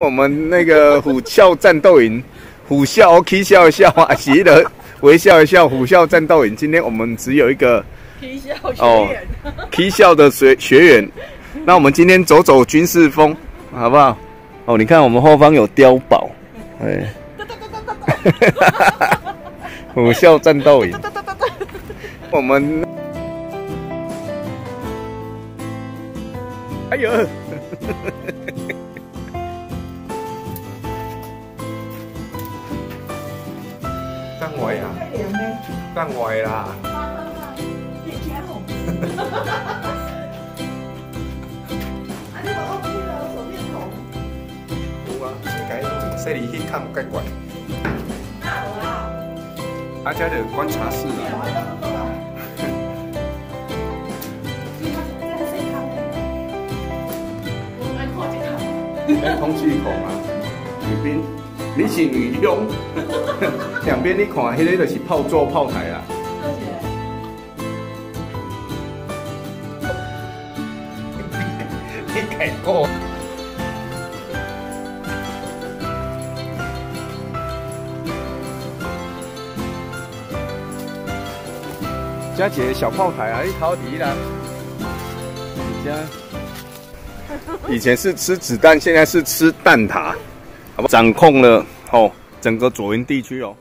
我们那个虎啸战斗营，虎啸 OK 笑一笑啊，喜的 微笑一笑，虎啸战斗营。今天我们只有一个 K 笑学员，K 笑的学学员。那我们今天走走军事风，好不好？哦，你看我们后方有碉堡，哎，虎啸战斗营。我们，哎呦！等我呀，等我啦。有啊，该说你去看该管。啊，这就观察室啊。来 通气孔啊，里边。你是女佣，两边你看，迄个就是炮座炮台啦。你改过。佳姐小炮台啊，你逃离啦。你家以前是吃子弹，现在是吃蛋挞。掌控了哦整个左云地区哦。